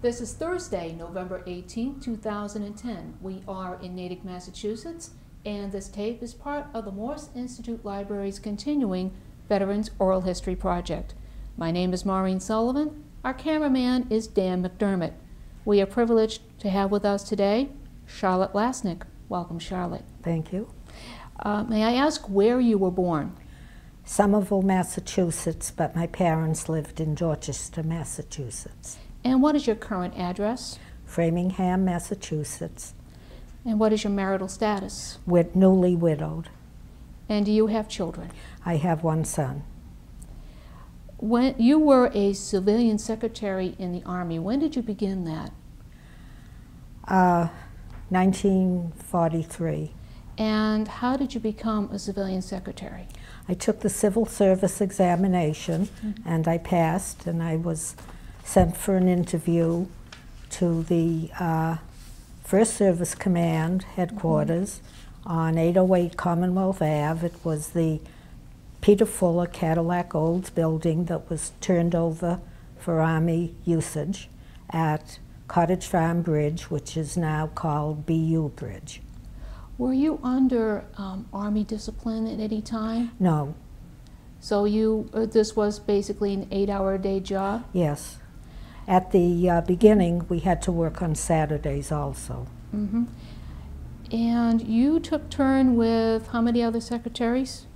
This is Thursday, November 18, 2010. We are in Natick, Massachusetts, and this tape is part of the Morse Institute Library's continuing Veterans Oral History Project. My name is Maureen Sullivan. Our cameraman is Dan McDermott. We are privileged to have with us today Charlotte Lastnik. Welcome, Charlotte. Thank you. Uh, may I ask where you were born? Somerville, Massachusetts, but my parents lived in Dorchester, Massachusetts. And what is your current address? Framingham, Massachusetts, And what is your marital status? with newly widowed. And do you have children? I have one son. When you were a civilian secretary in the Army, when did you begin that? Uh, 1943. And how did you become a civilian secretary? I took the civil service examination and I passed, and I was sent for an interview to the uh, First Service Command headquarters on 808 Commonwealth Ave. It was the Peter Fuller Cadillac Olds building that was turned over for Army usage at Cottage Farm Bridge, which is now called BU Bridge. Were you under um, Army discipline at any time? No, So you, uh, this was basically an eight-hour-a-day job? yes. At the uh, beginning, we had to work on Saturdays also. hmm And you took turn with how many other secretaries?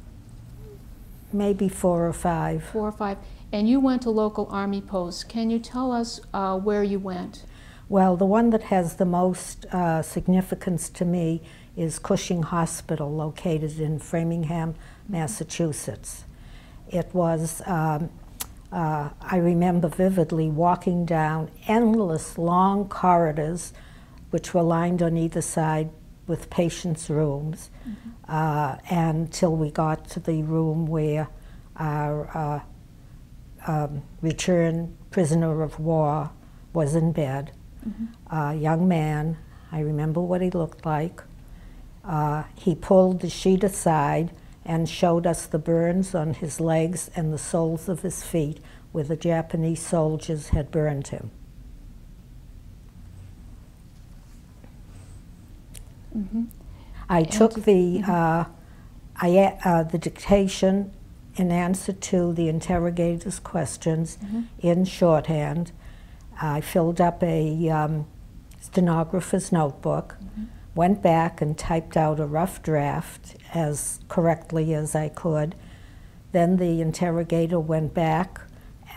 Maybe four or five. Four or five. And you went to local Army posts. Can you tell us uh, where you went? Well, the one that has the most uh, significance to me is Cushing Hospital, located in Framingham, Massachusetts. It was, um, uh, I remember vividly walking down endless long corridors, which were lined on either side with patients' rooms, uh, until we got to the room where our uh, um, returned prisoner of war was in bed. A young man, I remember what he looked like. Uh, he pulled the sheet aside and showed us the burns on his legs and the soles of his feet where the Japanese soldiers had burned him. hmm I took the, uh, I, uh, the dictation in answer to the interrogator's questions in shorthand. I filled up a um, stenographer's notebook, went back and typed out a rough draft as correctly as I could. Then the interrogator went back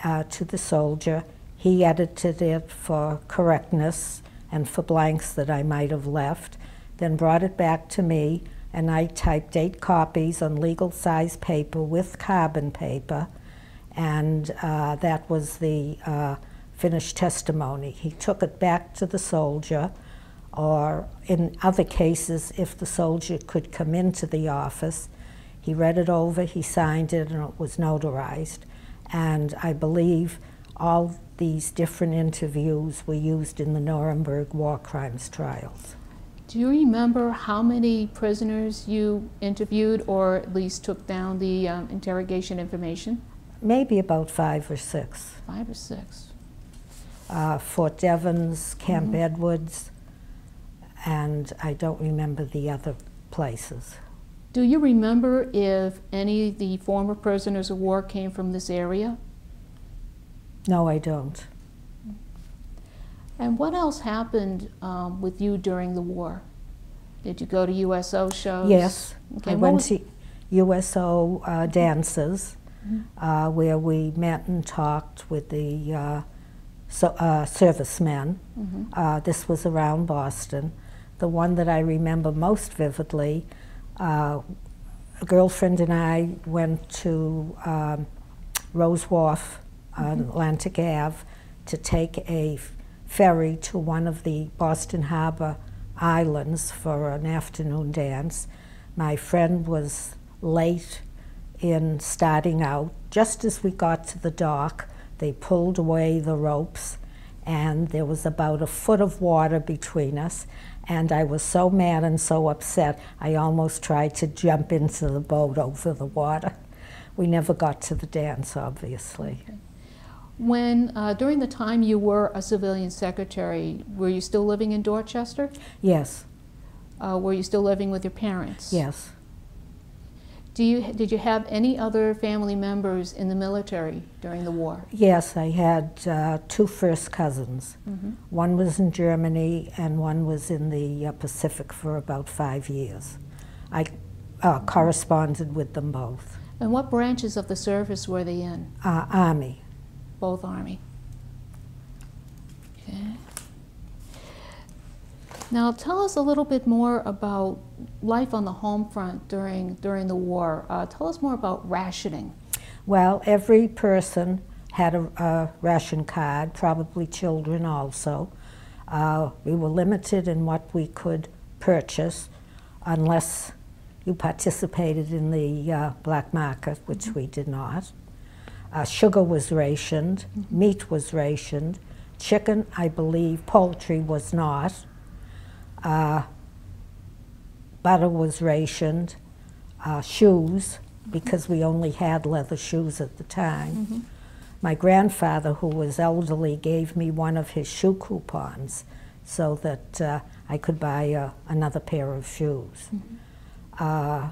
uh, to the soldier. He edited it for correctness and for blanks that I might have left, then brought it back to me, and I typed eight copies on legal size paper with carbon paper, and uh, that was the uh, finished testimony. He took it back to the soldier, or in other cases, if the soldier could come into the office, he read it over, he signed it, and it was notarized. And I believe all these different interviews were used in the Nuremberg war crimes trials. Do you remember how many prisoners you interviewed or at least took down the um, interrogation information? Maybe about five or six. Five or six. Uh, Fort Devens, Camp Edwards, and I don't remember the other places. Do you remember if any of the former prisoners of war came from this area? No, I don't. And what else happened um, with you during the war? Did you go to USO shows? Yes, Okay, I went to USO uh, dances uh, where we met and talked with the uh, so, uh, servicemen. Mhm. Uh, this was around Boston. The one that I remember most vividly, uh, a girlfriend and I went to um, Rowes Wharf on Atlantic Ave to take a ferry to one of the Boston Harbor islands for an afternoon dance. My friend was late in starting out. Just as we got to the dock, they pulled away the ropes, and there was about a foot of water between us. And I was so mad and so upset, I almost tried to jump into the boat over the water. We never got to the dance, obviously. When, uh, during the time you were a civilian secretary, were you still living in Dorchester? Yes, Uh, were you still living with your parents? yes. Do you, did you have any other family members in the military during the war? Yes, I had uh, two first cousins. Mm-hmm. One was in Germany and one was in the uh, Pacific for about five years. I uh, corresponded with them both. And what branches of the service were they in? Uh, Army. Both Army. Okay. Now tell us a little bit more about life on the home front during during the war. Uh, tell us more about rationing. Well, every person had a, a ration card, probably children also. Uh, we were limited in what we could purchase unless you participated in the uh, black market, which we did not. Uh, sugar was rationed, meat was rationed, chicken, I believe, poultry was not. Uh, butter was rationed, uh, shoes, because we only had leather shoes at the time. My grandfather, who was elderly, gave me one of his shoe coupons so that uh, I could buy uh, another pair of shoes. Uh,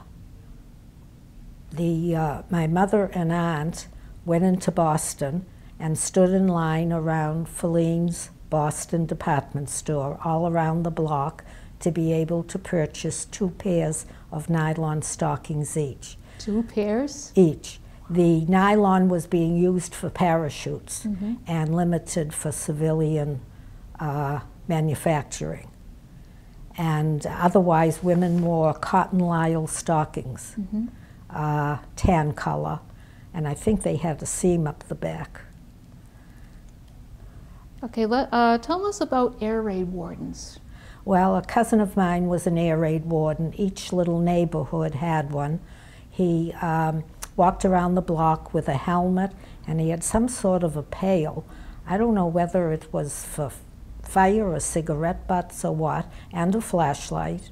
the, uh, my mother and aunt went into Boston and stood in line around Filene's Boston department store, all around the block, to be able to purchase two pairs of nylon stockings each. Two pairs. Each. The nylon was being used for parachutes Mhm. and limited for civilian uh, manufacturing. And otherwise, women wore cotton lisle stockings, Mhm. uh, tan color, and I think they had a seam up the back. Okay. Let, uh, tell us about air raid wardens. Well, a cousin of mine was an air raid warden. Each little neighborhood had one. He um, walked around the block with a helmet and he had some sort of a pail. I don't know whether it was for fire or cigarette butts or what, and a flashlight.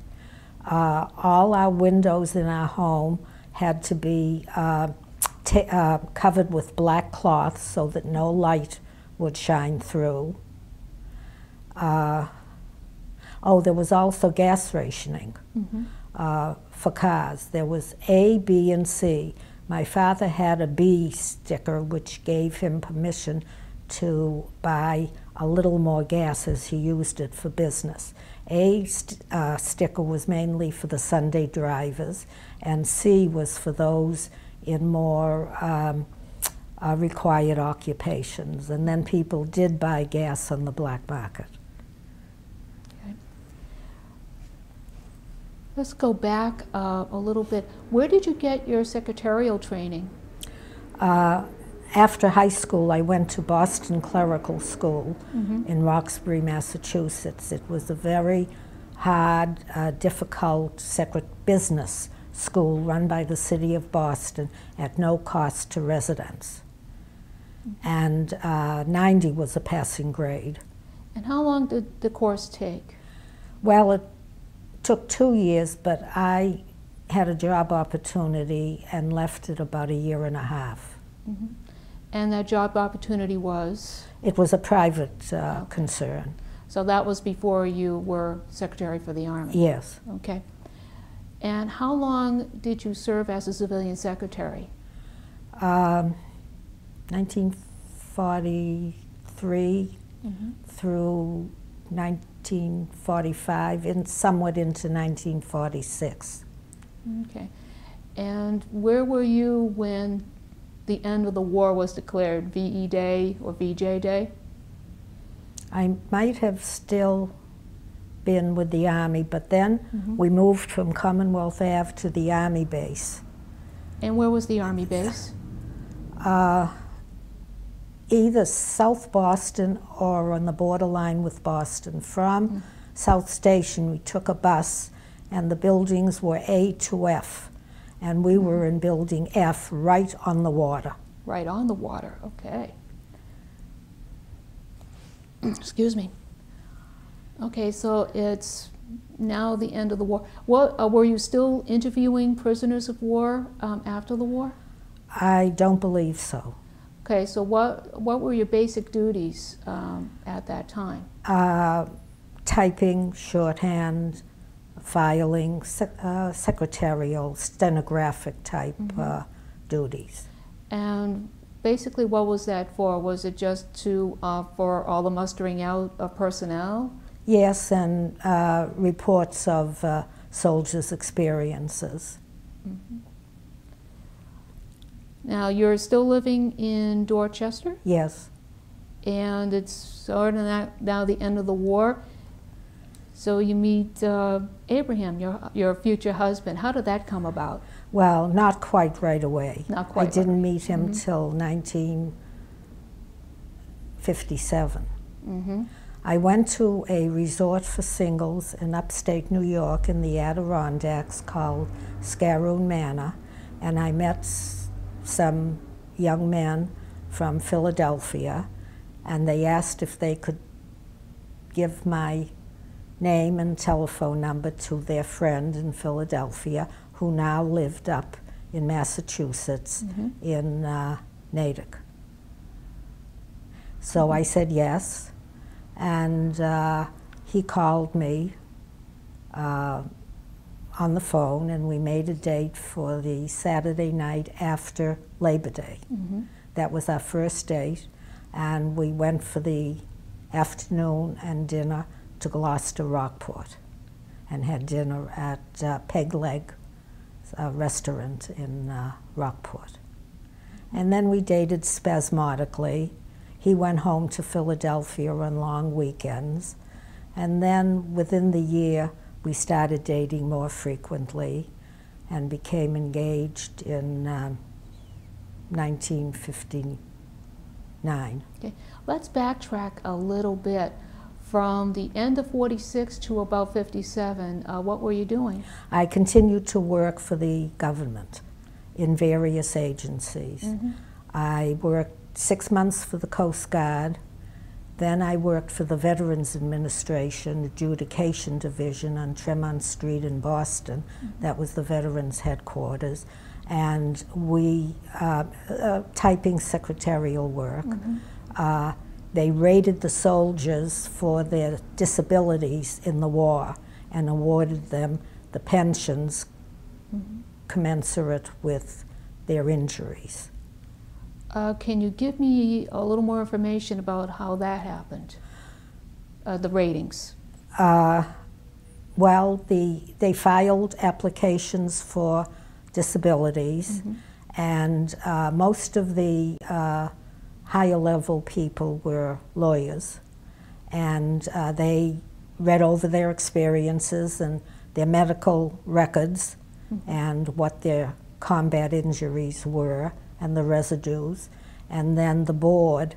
Uh, all our windows in our home had to be uh, uh, covered with black cloth so that no light would shine through. Uh, Oh, there was also gas rationing Mhm. uh, for cars. There was A, B, and C. My father had a B sticker, which gave him permission to buy a little more gas as he used it for business. A st- uh, sticker was mainly for the Sunday drivers, and C was for those in more um, uh, required occupations. And then people did buy gas on the black market. Let's go back uh, a little bit. Where did you get your secretarial training? Uh, after high school, I went to Boston Clerical School in Roxbury, Massachusetts. It was a very hard, uh, difficult secret business school run by the city of Boston at no cost to residents. And uh, 90 was a passing grade. And how long did the course take? Well, it took two years, but I had a job opportunity and left it about a year and a half. And that job opportunity was? It was a private uh, concern. So that was before you were Secretary for the Army? Yes. Okay. And how long did you serve as a civilian secretary? Um, 1943 through 1945, and somewhat into 1946. Okay. And where were you when the end of the war was declared, VE Day or VJ Day? I might have still been with the Army, but then we moved from Commonwealth Ave to the Army base. And where was the Army base? Uh, either South Boston or on the borderline with Boston. From South Station, we took a bus, and the buildings were A to F, and we were in Building F, right on the water. Right on the water, okay. Excuse me. Okay, so it's now the end of the war. What, uh, were you still interviewing prisoners of war um, after the war? I don't believe so. Okay, so what, what were your basic duties um, at that time? Uh, typing, shorthand, filing, sec- uh, secretarial, stenographic type uh, duties. And basically, what was that for? Was it just to, uh, for all the mustering out of personnel? Yes, and uh, reports of uh, soldiers' experiences. Now, you're still living in Dorchester, Yes. and it's sort of now, now the end of the war. So you meet uh, Abraham, your, your future husband. How did that come about? Well, not quite right away. Not I quite right- didn't meet him Mhm. till 1957. Mm -hmm. I went to a resort for singles in upstate New York in the Adirondacks called Scaroon Manor, and I met some young men from Philadelphia, and they asked if they could give my name and telephone number to their friend in Philadelphia, who now lived up in Massachusetts Mhm. in uh, Natick. So I said yes, and uh, he called me uh, on the phone, and we made a date for the Saturday night after Labor Day. hmm That was our first date, and we went for the afternoon and dinner to Gloucester Rockport and had dinner at uh, Peg Leg a restaurant in uh, Rockport. And then we dated spasmodically. He went home to Philadelphia on long weekends. And then within the year, we started dating more frequently and became engaged in um, 1959. Let's backtrack a little bit. From the end of 46 to about 57, uh, what were you doing? I continued to work for the government in various agencies. Mhm. I worked six months for the Coast Guard. Then I worked for the Veterans Administration Adjudication Division on Tremont Street in Boston. That was the Veterans headquarters. And we, uh, uh, typing secretarial work. Uh, they rated the soldiers for their disabilities in the war and awarded them the pensions commensurate with their injuries. Uh, can you give me a little more information about how that happened? Uh, the ratings. Uh, well, the, they filed applications for disabilities, and uh, most of the uh, higher level people were lawyers, and uh, they read over their experiences and their medical records and what their combat injuries were and the residues, and then the board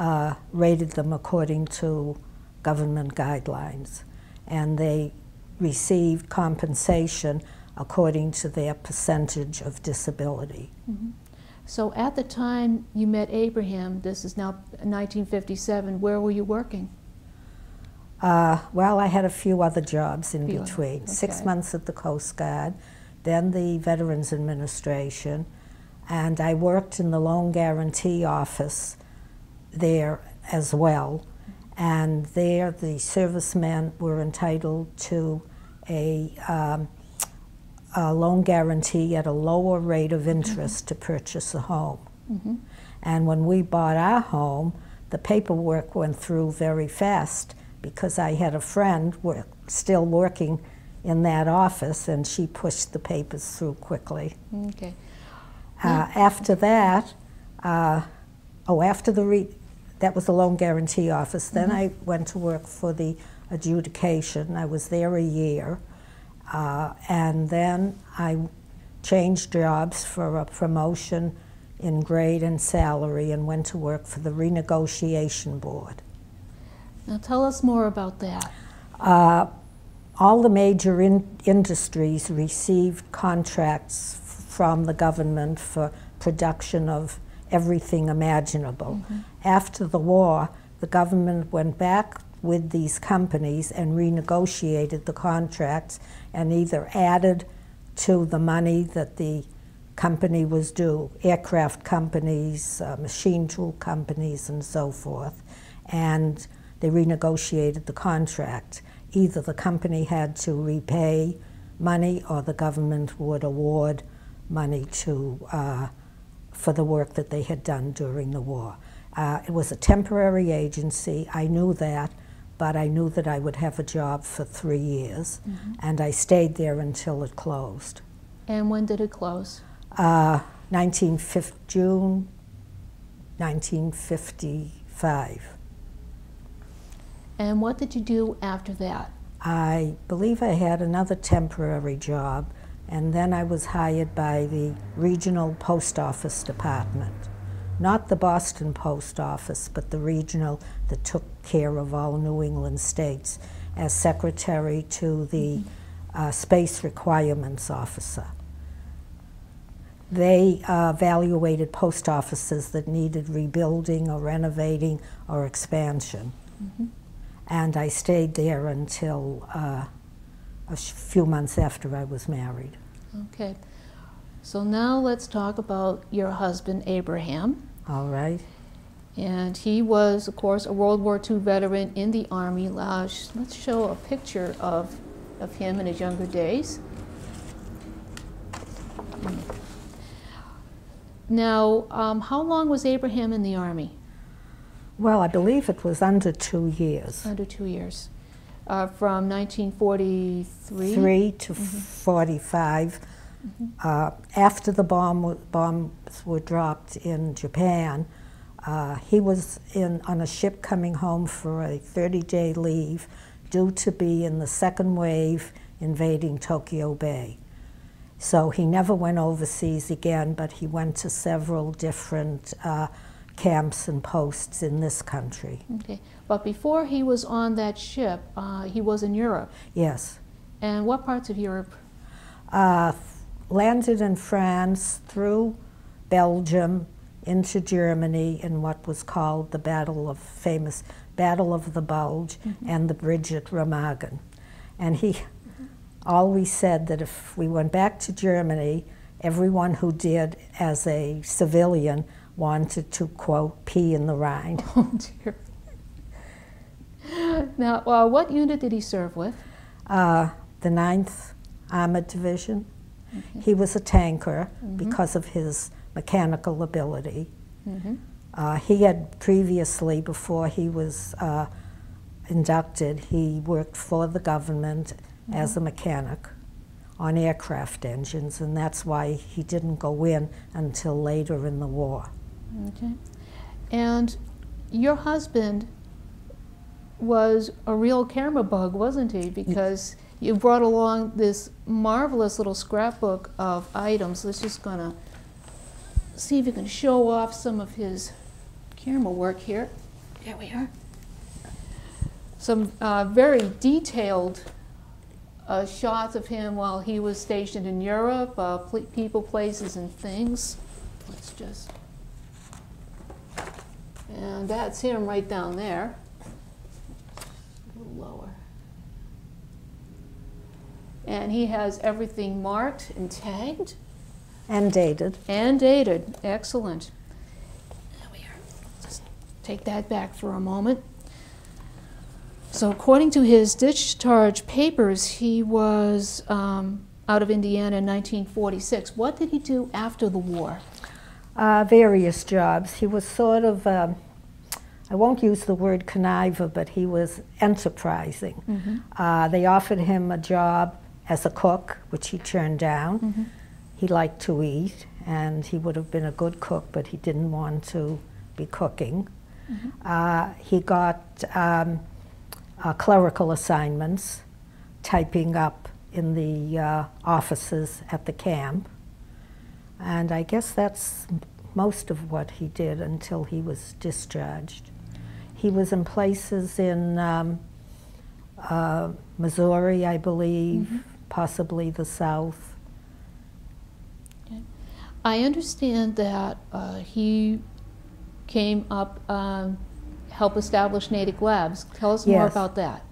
uh, rated them according to government guidelines, and they received compensation according to their percentage of disability. So at the time you met Abraham, this is now 1957, where were you working? Uh, well, I had a few other jobs in Few between. Six months at the Coast Guard, then the Veterans Administration, and I worked in the loan guarantee office there as well. And there, the servicemen were entitled to a, um, a loan guarantee at a lower rate of interest to purchase a home. hmm And when we bought our home, the paperwork went through very fast because I had a friend wor- still working in that office and she pushed the papers through quickly. Okay. Uh, after that, uh, oh, after the re- that was the loan guarantee office. Then I went to work for the adjudication. I was there a year, uh, and then I changed jobs for a promotion in grade and salary, and went to work for the renegotiation board. Now tell us more about that. Uh, all the major in- industries received contracts from the government for production of everything imaginable. After the war, the government went back with these companies and renegotiated the contracts and either added to the money that the company was due, aircraft companies, uh, machine tool companies, and so forth. And they renegotiated the contract. Either the company had to repay money or the government would award money to, uh, for the work that they had done during the war. Uh, it was a temporary agency, I knew that, but I knew that I would have a job for three years, and I stayed there until it closed. And when did it close? Uh, 1950, June 1955. And what did you do after that? I believe I had another temporary job, and then I was hired by the regional post office department. Not the Boston post office, but the regional that took care of all New England states as secretary to the uh, space requirements officer. They uh, evaluated post offices that needed rebuilding or renovating or expansion. And I stayed there until uh, a few months after I was married. Okay. So now let's talk about your husband, Abraham. All right? And he was, of course, a World War II veteran in the Army. Let's show a picture of, of him in his younger days. Now, um, how long was Abraham in the Army? Well, I believe it was under two years. Under two years. Uh, from 1943? Three to 45. Uh, after the bomb w- bombs were dropped in Japan, uh, he was in on a ship coming home for a 30-day leave, due to be in the second wave invading Tokyo Bay. So he never went overseas again, but he went to several different uh, camps and posts in this country. Okay. But before he was on that ship, uh, he was in Europe. Yes. And what parts of Europe? uh, landed in France through Belgium into Germany in what was called the Battle of famous Battle of the Bulge and the bridge at Remagen. And he always said that if we went back to Germany, everyone who did as a civilian wanted to quote pee in the Rhine. Oh dear. Now, uh, what unit did he serve with? uh, the 9th Armored Division. He was a tanker because of his mechanical ability. Mm-hmm. Uh, he had previously, before he was uh, inducted, he worked for the government as a mechanic on aircraft engines, and that's why he didn't go in until later in the war. Okay. And your husband was a real camera bug, wasn't he? Because you brought along this marvelous little scrapbook of items. Let's just gonna see if you can show off some of his camera work here. There we are. Some uh, very detailed uh, shots of him while he was stationed in Europe, uh, pl- people, places, and things. Let's just. And that's him right down there. Lower. And he has everything marked and tagged And dated. and dated. Excellent. There we are. Just take that back for a moment. So, according to his discharge papers, he was um, out of Indiana in 1946. What did he do after the war? Uh, various jobs. He was sort of, um, I won't use the word conniver, but he was enterprising. Uh, they offered him a job as a cook, which he turned down. He liked to eat, and he would have been a good cook, but he didn't want to be cooking. Uh, he got um, uh, clerical assignments, typing up in the uh, offices at the camp. And I guess that's most of what he did until he was discharged. He was in places in um, uh, Missouri, I believe, possibly the South. I understand that uh, he came up, um, help establish Natick Labs. Tell us more about that.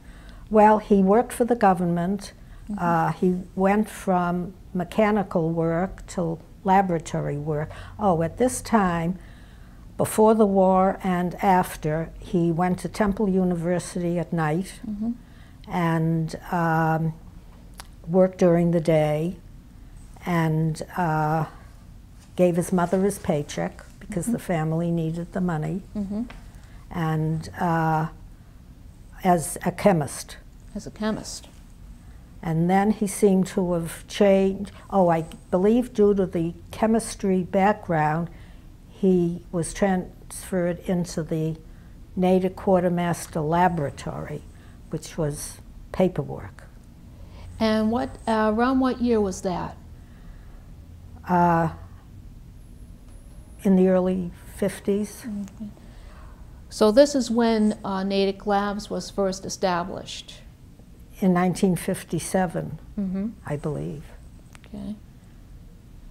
Well, he worked for the government. Uh, he went from mechanical work to laboratory work. Oh, at this time, before the war and after, he went to Temple University at night Mhm. and um, worked during the day and uh, gave his mother his paycheck because the family needed the money Mhm. and uh, as a chemist. As a chemist. And then he seemed to have changed. Oh, I believe due to the chemistry background, he was transferred into the Natick Quartermaster Laboratory, which was paperwork. And what, uh, around what year was that? Uh, in the early 50s, So this is when uh, Natick Labs was first established. in 1957, Mm-hmm. I believe. Okay.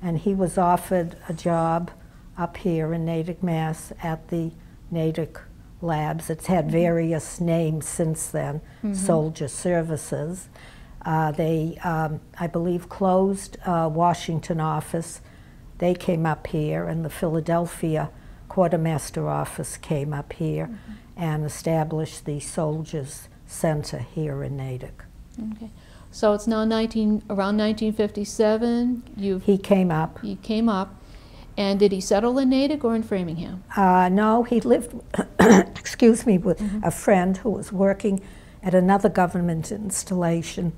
And he was offered a job up here in Natick, Mass at the Natick Labs. It's had various names since then, Soldier Services. Uh, they, um, I believe, closed uh, Washington office. They came up here, and the Philadelphia Quartermaster office came up here and established the Soldiers Center here in Natick. Okay. So it's now 19, around 1957. You He came up. he came up, and did he settle in Natick or in Framingham? Uh, no, he lived, excuse me, with a friend who was working at another government installation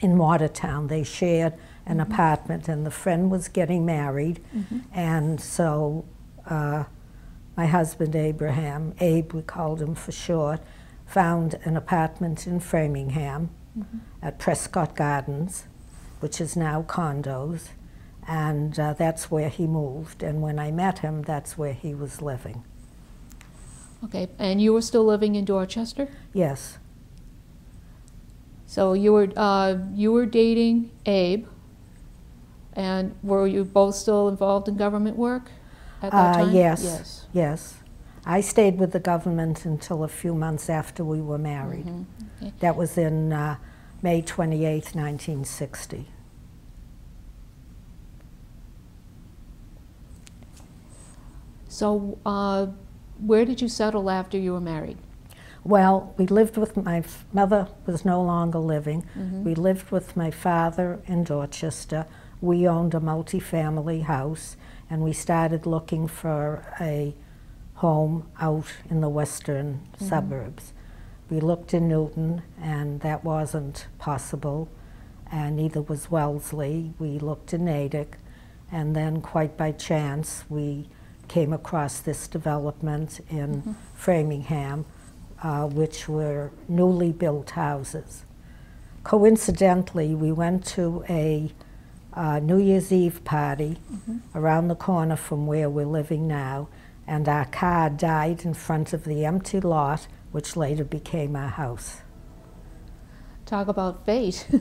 in Watertown. They shared an apartment, and the friend was getting married, and so uh, my husband Abraham, Abe, we called him for short, found an apartment in Framingham at Prescott Gardens, which is now condos, and uh, that's where he moved. And when I met him, that's where he was living. Okay. And you were still living in Dorchester. Yes, So you were uh, you were dating Abe, and were you both still involved in government work at that Uh, time? yes. Yes. yes. I stayed with the government until a few months after we were married. Mhm. Okay. That was in uh, May 28th, 1960. So uh, where did you settle after you were married? Well, we lived with my f- mother was no longer living. Mhm. We lived with my father in Dorchester. We owned a multifamily house, and we started looking for a home out in the western suburbs. We looked in Newton, and that wasn't possible, and neither was Wellesley. We looked in Natick, and then, quite by chance, we came across this development in Framingham, uh, which were newly built houses. Coincidentally, we went to a uh, New Year's Eve party around the corner from where we're living now, and our car died in front of the empty lot, which later became our house. Talk about fate.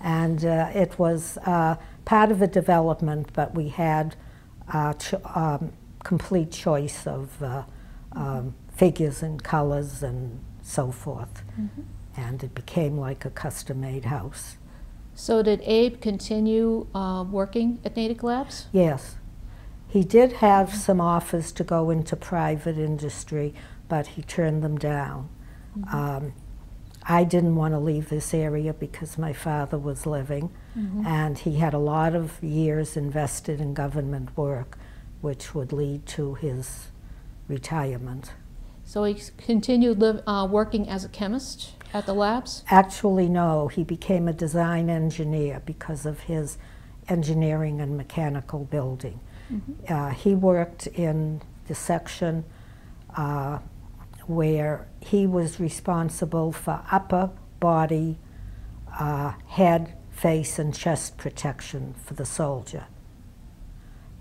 And uh, it was uh, part of a development, but we had uh, cho- um, complete choice of uh, um, figures and colors and so forth. And it became like a custom-made house. so did Abe continue uh, working at Natick Labs? Yes. He did have some offers to go into private industry, but he turned them down. Um, I didn't want to leave this area because my father was living, and he had a lot of years invested in government work, which would lead to his retirement. So he continued live, uh, working as a chemist at the labs? Actually, no, he became a design engineer because of his engineering and mechanical building. Uh, he worked in the section uh, where he was responsible for upper body, uh, head, face, and chest protection for the soldier.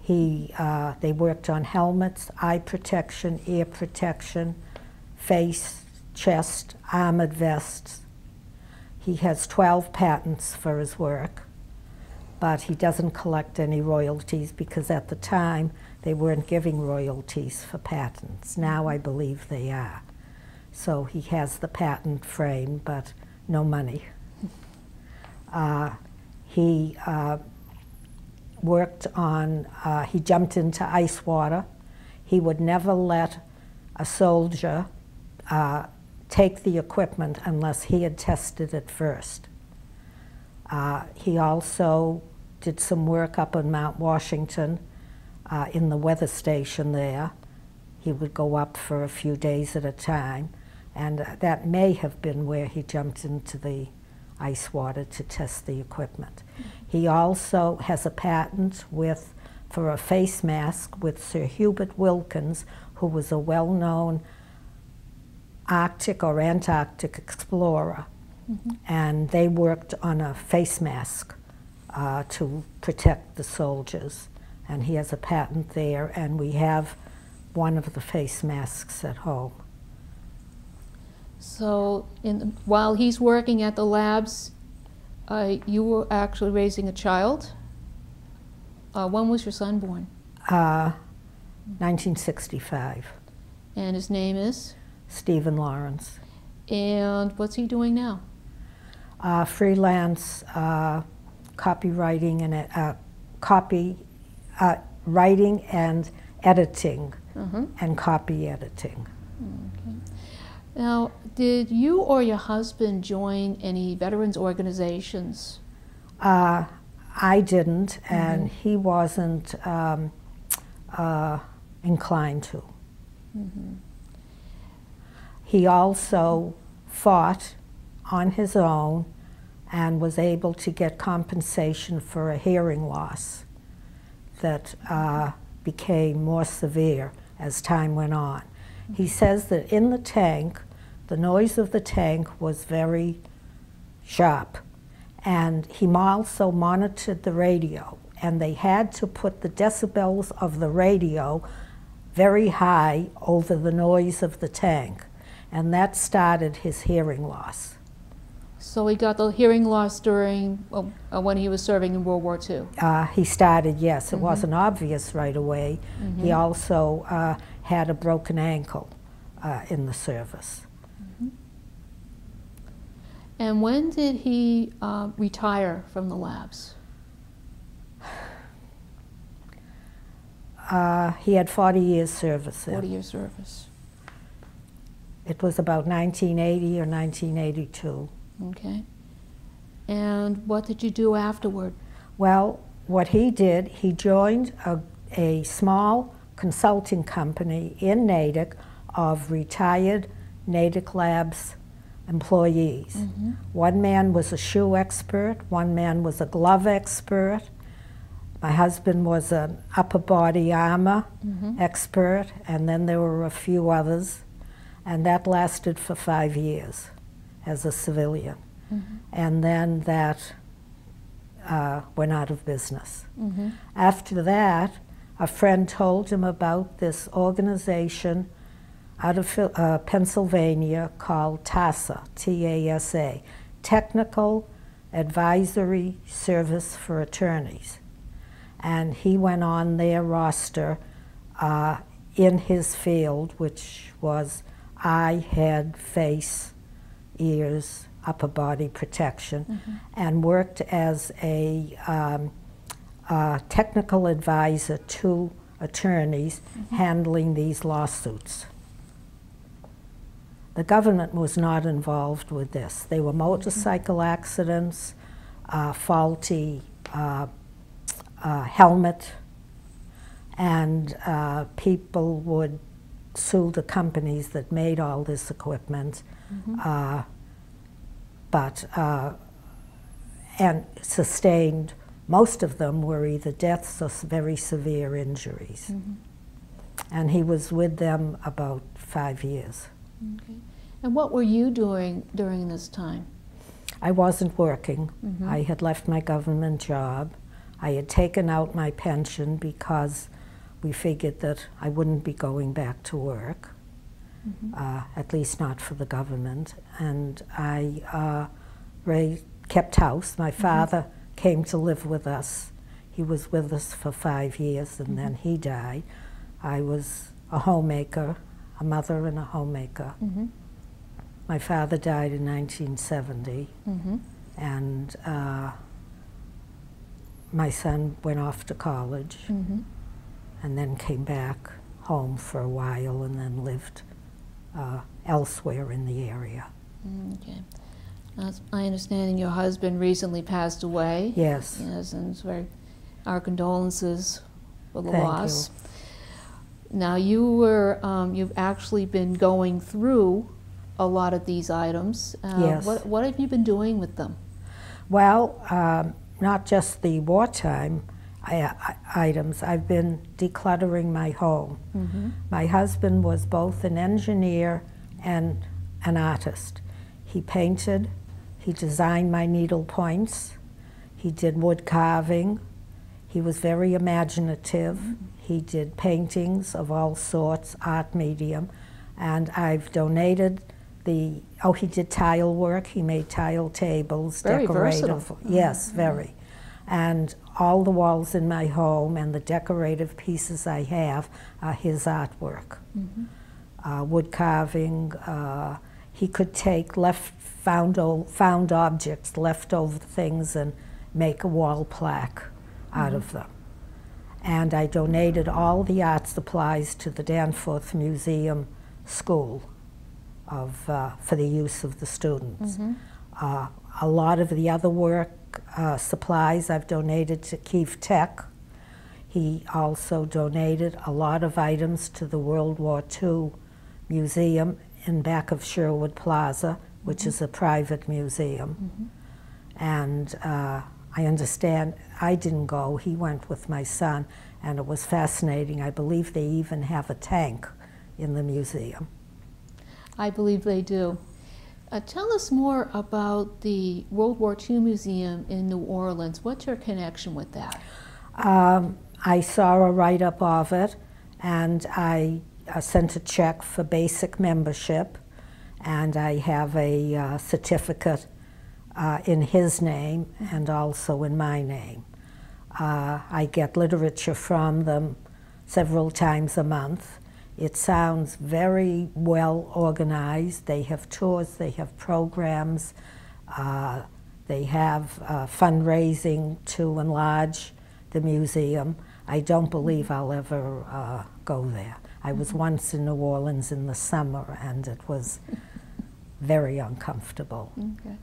He, uh, they worked on helmets, eye protection, ear protection, face, chest, armored vests. He has 12 patents for his work, but he doesn't collect any royalties because at the time they weren't giving royalties for patents. Now I believe they are. So he has the patent frame, but no money. Uh, he uh, worked on, uh, he jumped into ice water. He would never let a soldier take the equipment unless he had tested it first. He also did some work up on Mount Washington uh, in the weather station there. He would go up for a few days at a time, and that may have been where he jumped into the ice water to test the equipment. He also has a patent with for a face mask with Sir Hubert Wilkins, who was a well-known Arctic or Antarctic explorer, and they worked on a face mask uh, to protect the soldiers. And he has a patent there, and we have one of the face masks at home. So, in, while he's working at the labs, uh, you were actually raising a child. Uh, when was your son born? Uh, 1965, And his name is? Stephen Lawrence. And what's he doing now? Uh, freelance uh, copywriting and uh, copy uh, writing and editing Uh-huh. and copy editing. Now, did you or your husband join any veterans organizations? Uh, I didn't, and he wasn't um, uh, inclined to. He also fought on his own and was able to get compensation for a hearing loss that uh, became more severe as time went on. He says that in the tank, the noise of the tank was very sharp. And he also monitored the radio, and they had to put the decibels of the radio very high over the noise of the tank. And that started his hearing loss. So he got the hearing loss during uh, when he was serving in World War II. Uh, he started, yes, it wasn't obvious right away. He also uh, had a broken ankle uh, in the service. And when did he uh, retire from the labs? Uh, he had 40 years service. there. 40 year service. It was about 1980 or 1982. Okay. And what did you do afterward? Well, what he did, he joined a, a small consulting company in Natick of retired Natick Labs employees. One man was a shoe expert, one man was a glove expert. My husband was an upper body armor expert, and then there were a few others. And that lasted for five years as a civilian. And then that uh, went out of business. Mm-hmm. After that, a friend told him about this organization out of uh, Pennsylvania called TASA, T-A-S-A, Technical Advisory Service for Attorneys. And he went on their roster uh, in his field, which was eye, head, face, ears, upper body protection, and worked as a um, uh, technical advisor to attorneys handling these lawsuits. The government was not involved with this. They were motorcycle accidents, uh, faulty uh, uh, helmet, and uh, people would sue the companies that made all this equipment. Uh, but uh, and sustained most of them were either deaths or very severe injuries. And he was with them about five years. Okay. And what were you doing during this time? I wasn't working. Mhm. I had left my government job. I had taken out my pension because we figured that I wouldn't be going back to work, uh, at least not for the government. And I uh, ra- kept house. My father came to live with us. He was with us for five years and then he died. I was a homemaker, a mother and a homemaker. Mm-hmm. My father died in 1970 Mm-hmm. and uh, my son went off to college Mm-hmm. and then came back home for a while and then lived uh, elsewhere in the area. Okay. As my understanding, your husband recently passed away. Yes. Yes, and it's very, our condolences for the Thank you. loss. Now, you were, um, you've actually been going through a lot of these items. Uh, Yes. What, what have you been doing with them? Well, um, not just the wartime I, I, items, I've been decluttering my home. Mm-hmm. My husband was both an engineer and an artist. He painted, he designed my needle points, he did wood carving, he was very imaginative, he did paintings of all sorts, art medium, and I've donated the, oh, he did tile work, he made tile tables, Very decorative. versatile. Yes, very. And all the walls in my home and the decorative pieces I have are his artwork. Uh, wood carving, uh, he could take left found, found objects, leftover things, and make a wall plaque out of them. And I donated all the art supplies to the Danforth Museum School of, uh, for the use of the students. Uh, a lot of the other work uh, supplies I've donated to Keefe Tech. He also donated a lot of items to the World War II Museum in back of Sherwood Plaza, which is a private museum. And uh, I understand I didn't go, he went with my son, and it was fascinating. I believe they even have a tank in the museum. I believe they do. Uh, tell us more about the World War II Museum in New Orleans. What's your connection with that? Um, I saw a write up of it, and I uh, sent a check for basic membership, and I have a uh, certificate uh, in his name and also in my name. Uh, I get literature from them several times a month. It sounds very well organized. They have tours, they have programs, uh, they have uh, fundraising to enlarge the museum. I don't believe I'll ever uh, go there. I was once in New Orleans in the summer and it was very uncomfortable. Okay.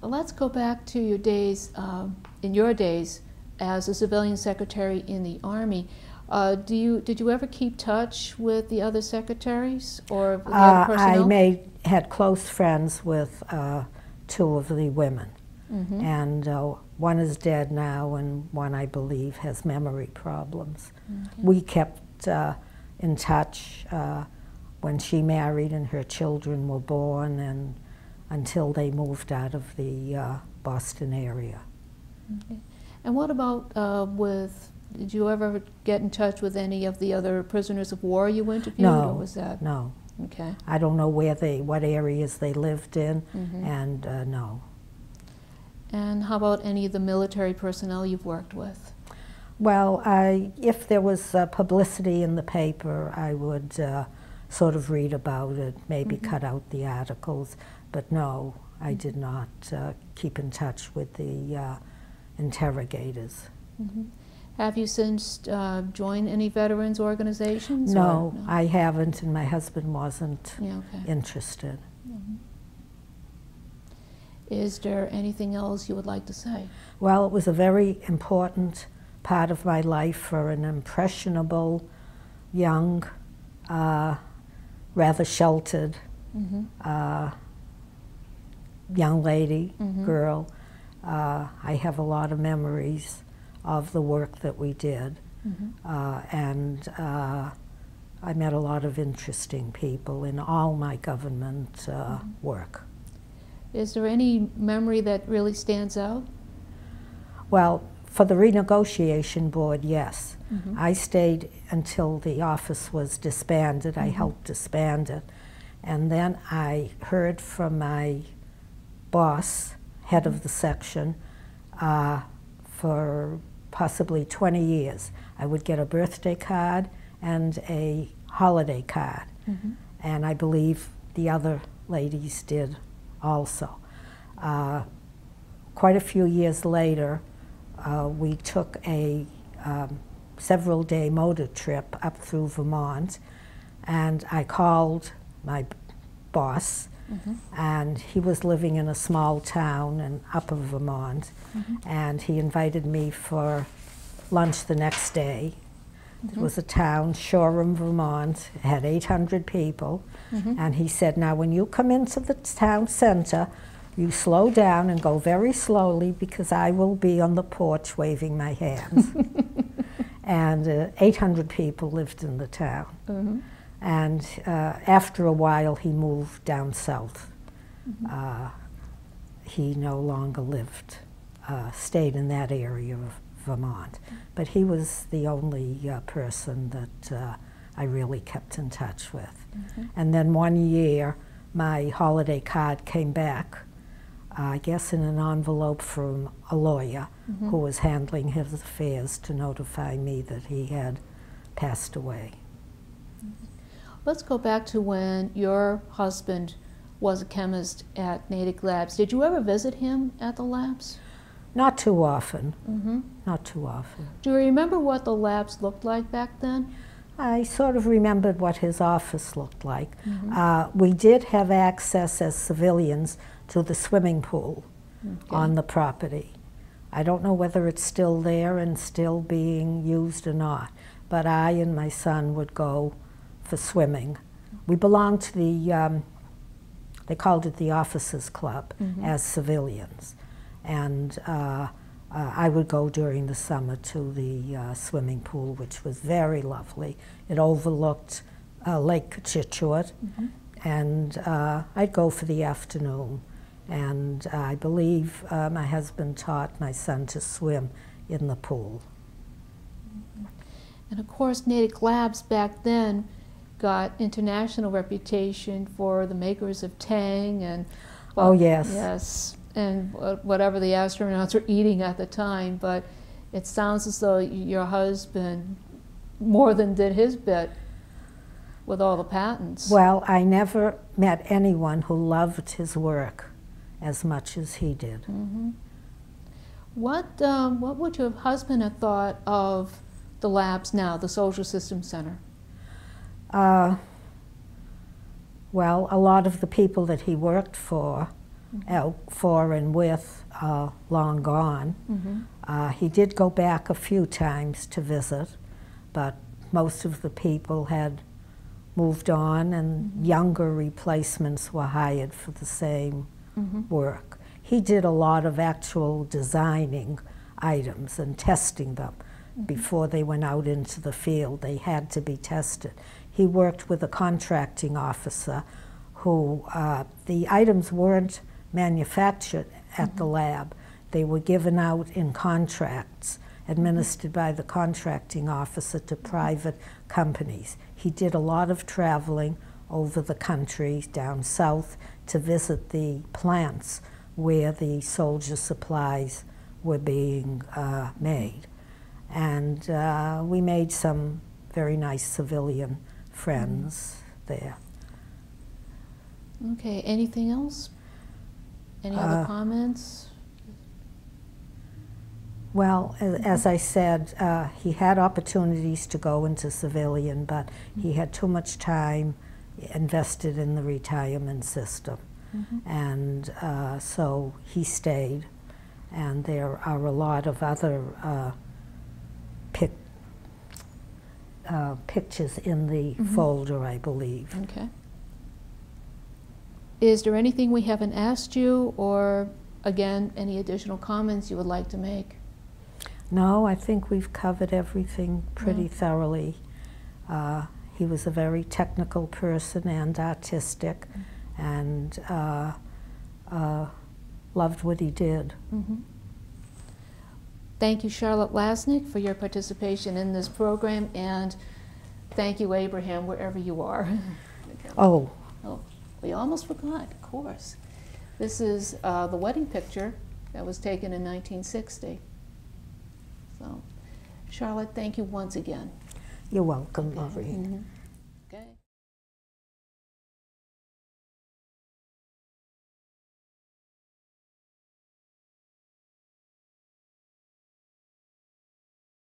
Well, let's go back to your days, um, in your days as a civilian secretary in the Army. Uh, do you, did you ever keep touch with the other secretaries or the Uh, other I personnel? made, had close friends with uh, two of the women, Mhm. and uh, one is dead now, and one, I believe, has memory problems. Okay. We kept uh, in touch uh, when she married and her children were born, and until they moved out of the uh, Boston area. Okay. And what about uh, with, did you ever get in touch with any of the other prisoners of war you interviewed? No. Or was that, No, okay. I don't know where they, what areas they lived in, Mhm. and uh, no. And how about any of the military personnel you've worked with? Well, I, if there was uh, publicity in the paper, I would uh, sort of read about it, maybe Mhm. cut out the articles. But no, I did not uh, keep in touch with the uh, interrogators. Mhm. Have you since uh, joined any veterans organizations? or- No, I haven't, and my husband wasn't Yeah, okay. interested. Mhm. Is there anything else you would like to say? Well, it was a very important part of my life for an impressionable, young, uh, rather sheltered Mm-hmm. uh, young lady, Mhm. girl. Uh, I have a lot of memories of the work that we did, Mm-hmm. uh, and uh, I met a lot of interesting people in all my government uh, Mhm. work. Is there any memory that really stands out? Well, for the renegotiation board, yes. Mhm. I stayed until the office was disbanded. I Mhm. helped disband it. And then I heard from my boss, head of the section, uh, for possibly 20 years. I would get a birthday card and a holiday card. Mhm. And I believe the other ladies did also. Uh, quite a few years later, uh, we took a um, several day motor trip up through Vermont, and I called my boss, and he was living in a small town in Upper Vermont, and he invited me for lunch the next day. It was a town, Shoreham, Vermont. It had 800 people. And he said, Now, when you come into the town center, you slow down and go very slowly because I will be on the porch waving my hands. and uh, 800 people lived in the town. Mhm. And uh, after a while, he moved down south. Uh, he no longer lived, uh, stayed in that area of Vermont. But he was the only uh, person that uh, I really kept in touch with. And then one year, my holiday card came back, I guess in an envelope from a lawyer who was handling his affairs to notify me that he had passed away. Let's go back to when your husband was a chemist at Natick Labs. Did you ever visit him at the labs? Not too often, Mm-hmm. not too often. Do you remember what the labs looked like back then? I sort of remembered what his office looked like. Mm-hmm. Uh, we did have access as civilians to the swimming pool on the property. I don't know whether it's still there and still being used or not, but I and my son would go for swimming. We belonged to the, um, they called it the Officers Club as civilians. And uh, uh, I would go during the summer to the uh, swimming pool, which was very lovely. It overlooked uh, Lake Cochituate, and uh, I'd go for the afternoon. And I believe uh, my husband taught my son to swim in the pool. And of course, Natick Labs back then got international reputation for the makers of Tang and Oh, yes. yes, and whatever the astronauts were eating at the time. But it sounds as though your husband more than did his bit with all the patents. Well, I never met anyone who loved his work as much as he did. hmm What um, what would your husband have thought of the labs now, the Soldier Systems Center? Uh, well, a lot of the people that he worked for, uh, for and with, are long gone. Mm-hmm. Uh, he did go back a few times to visit, but most of the people had moved on, and younger replacements were hired for the same Mm-hmm. work. He did a lot of actual designing items and testing them before they went out into the field. They had to be tested. He worked with a contracting officer who, uh, the items weren't manufactured at the lab. They were given out in contracts administered by the contracting officer to private companies. He did a lot of traveling over the country down south to visit the plants where the soldier supplies were being uh, made. And uh, we made some very nice civilian friends there. Okay, anything else? Any Uh, other comments? Well, as I said, uh, he had opportunities to go into civilian, but he had too much time invested in the retirement system. Mhm. And uh, so he stayed. And there are a lot of other uh, pic- uh, pictures in the Mhm. folder, I believe. Okay. Is there anything we haven't asked you, or again, any additional comments you would like to make? No, I think we've covered everything pretty Yeah. thoroughly. Uh, he was a very technical person and artistic, and uh, uh, loved what he did. Mhm. Thank you, Charlotte Lastnik, for your participation in this program, and thank you, Abraham, wherever you are. Oh, we almost forgot, of course. This is uh, the wedding picture that was taken in 1960. So, Charlotte, thank you once again. you're welcome, Maureen. Mhm.